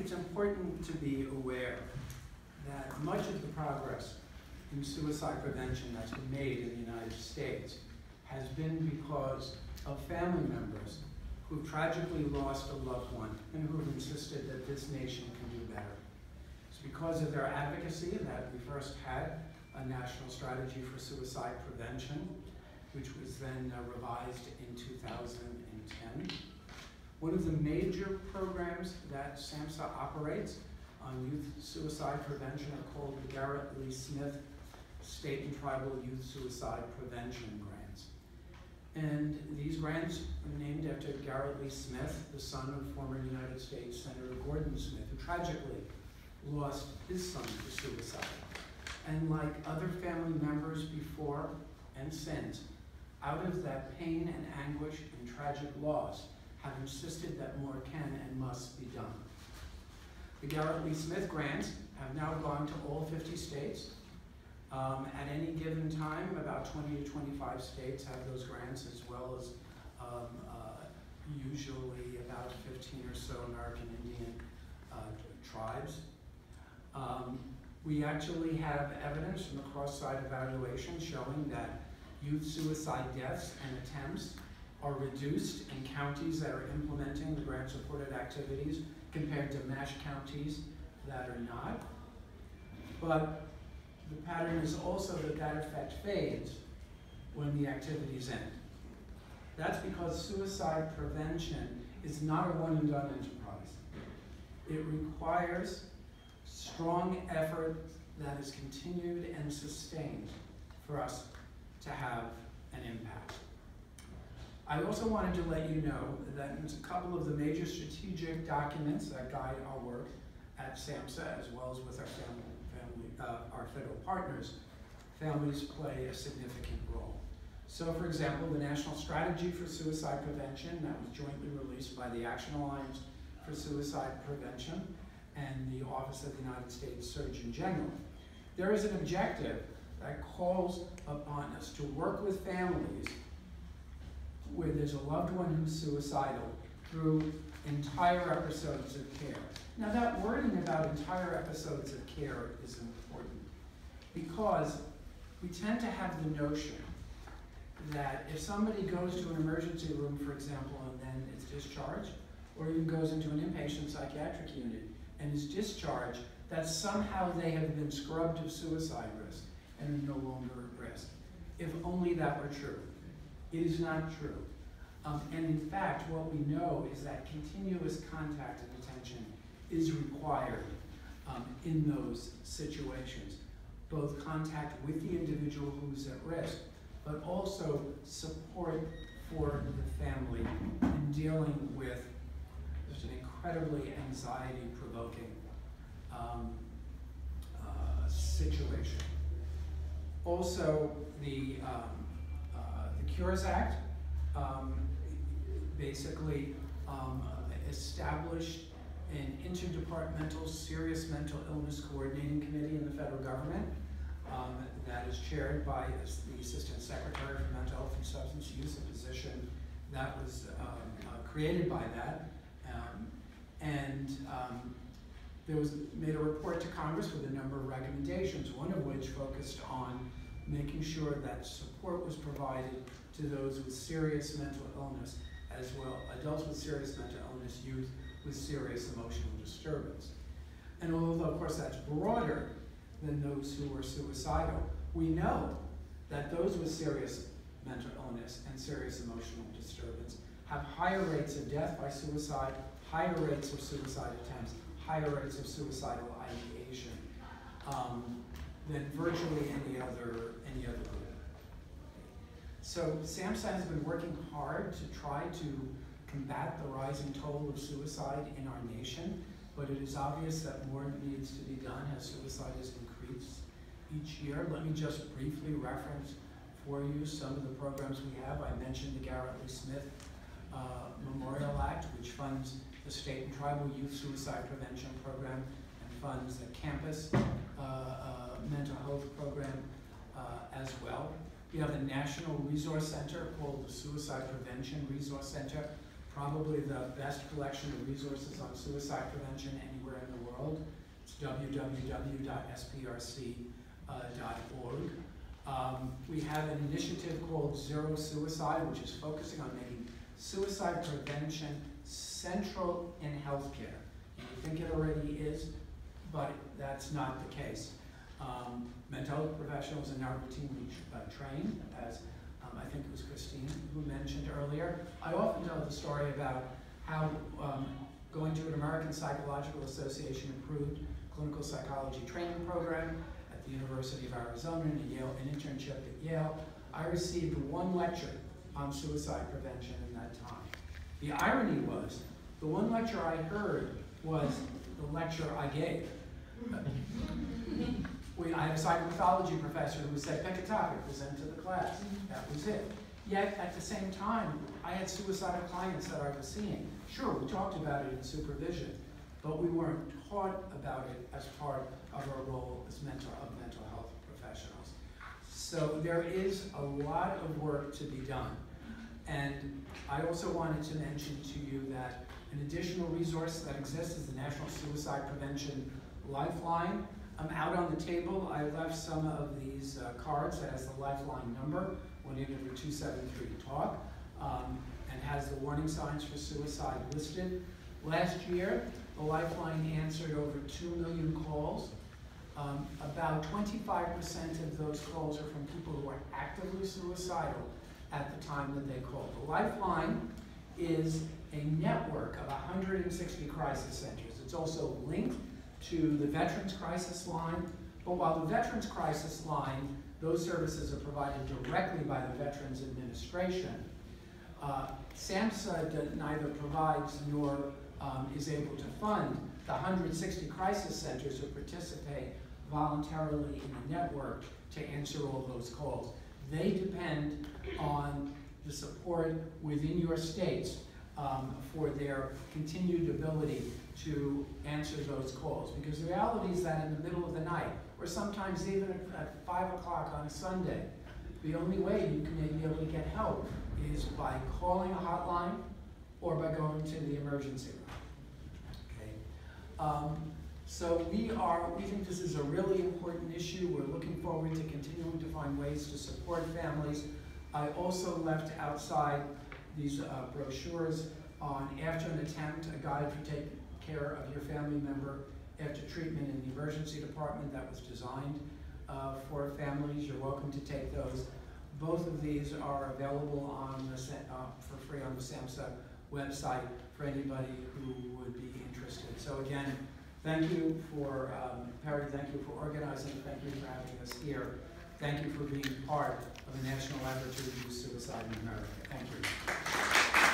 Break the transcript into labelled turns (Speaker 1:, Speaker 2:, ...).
Speaker 1: it's important to be aware that much of the progress in suicide prevention that's been made in the United States has been because of family members who've tragically lost a loved one and who've insisted that this nation can do better. It's because of their advocacy that we first had a national strategy for suicide prevention, which was then uh, revised in 2010. One of the major programs that SAMHSA operates on youth suicide prevention are called the Garrett Lee Smith State and Tribal Youth Suicide Prevention Grants. And these grants are named after Garrett Lee Smith, the son of former United States Senator Gordon Smith, who tragically lost his son to suicide. And like other family members before and since, out of that pain and anguish and tragic loss, have insisted that more can and must be done. The Garrett Lee Smith grants have now gone to all 50 states. Um, at any given time, about 20 to 25 states have those grants, as well as um, uh, usually about 15 or so American Indian uh, tribes. Um, we actually have evidence from the cross-site evaluation showing that youth suicide deaths and attempts are reduced in counties that are implementing the grant-supported activities compared to matched counties that are not. But the pattern is also that that effect fades when the activities end. That's because suicide prevention is not a one and done enterprise. It requires strong effort that is continued and sustained for us to have an impact. I also wanted to let you know that a couple of the major strategic documents that guide our work at SAMHSA, as well as with our family, family uh, our federal partners, families play a significant role. So for example, the National Strategy for Suicide Prevention that was jointly released by the Action Alliance for Suicide Prevention and the Office of the United States Surgeon General. There is an objective that calls upon us to work with families where there's a loved one who's suicidal through entire episodes of care. Now that wording about entire episodes of care is important because we tend to have the notion that if somebody goes to an emergency room, for example, and then is discharged, or even goes into an inpatient psychiatric unit and is discharged, that somehow they have been scrubbed of suicide risk and are no longer at risk. If only that were true. It is not true. Um, and in fact, what we know is that continuous contact and attention is required um, in those situations. Both contact with the individual who's at risk, but also support for the family in dealing with just an incredibly anxiety-provoking um, uh, situation. Also, the, um, the Cures Act um, basically um, established an interdepartmental serious mental illness coordinating committee in the federal government um, that is chaired by the Assistant Secretary for Mental Health and Substance Use, a position that was um, uh, created by that. Um, and um, there was made a report to Congress with a number of recommendations, one of which focused on making sure that support was provided to those with serious mental illness as well, adults with serious mental illness, youth with serious emotional disturbance. And although, of course, that's broader than those who are suicidal, we know that those with serious mental illness and serious emotional disturbance have higher rates of death by suicide, higher rates of suicide attempts, higher rates of suicidal ideation um, than virtually any other, any other group. So SAMHSA has been working hard to try to combat the rising toll of suicide in our nation, but it is obvious that more needs to be done as suicide has increased each year. Let me just briefly reference for you some of the programs we have. I mentioned the Garrett Lee Smith uh, Memorial Act, which funds the state and tribal youth suicide prevention program and funds the campus uh, uh, mental health program uh, as well. We have the National Resource Center called the Suicide Prevention Resource Center, probably the best collection of resources on suicide prevention anywhere in the world. It's www.sprc.org. Um, we have an initiative called Zero Suicide, which is focusing on making suicide prevention central in healthcare. You think it already is, but that's not the case. Um, mental health professionals are now routinely uh, trained, as um, I think it was Christine who mentioned earlier. I often tell the story about how um, going to an American Psychological Association approved clinical psychology training program at the University of Arizona and Yale, an internship at Yale. I received one lecture on suicide prevention in that time. The irony was, the one lecture I heard was the lecture I gave. We, I had a psychopathology professor who said, pick a topic, present to the class. Mm-hmm. That was it. Yet, at the same time, I had suicidal clients that I was seeing. Sure, we talked about it in supervision, but we weren't taught about it as part of our role as mental, of mental health professionals. So there is a lot of work to be done. And I also wanted to mention to you that an additional resource that exists is the National Suicide Prevention Lifeline. Out on the table, I left some of these uh, cards has the lifeline number, 1-800-273-TALK, um, and has the warning signs for suicide listed. Last year, the lifeline answered over 2 million calls. Um, about 25% of those calls are from people who are actively suicidal at the time that they called. The lifeline is a network of 160 crisis centers. It's also linked to the Veterans Crisis Line, but while the Veterans Crisis Line, those services are provided directly by the Veterans Administration, uh, SAMHSA neither provides nor um, is able to fund the 160 crisis centers who participate voluntarily in the network to answer all those calls. They depend on the support within your states um, for their continued ability to answer those calls. Because the reality is that in the middle of the night, or sometimes even at 5 o'clock on a Sunday, the only way you can be able to get help is by calling a hotline or by going to the emergency room. Okay. Um, so we are, we think this is a really important issue. We're looking forward to continuing to find ways to support families. I also left outside these uh, brochures on after an attempt, a guide for taking care of your family member after treatment in the emergency department that was designed uh, for families. You're welcome to take those. Both of these are available on the, uh, for free on the SAMHSA website for anybody who would be interested. So again, thank you for, um, Perry, thank you for organizing, thank you for having us here. Thank you for being part of the National Laboratory to Reduce Suicide in America. Thank you.